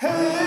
Hey!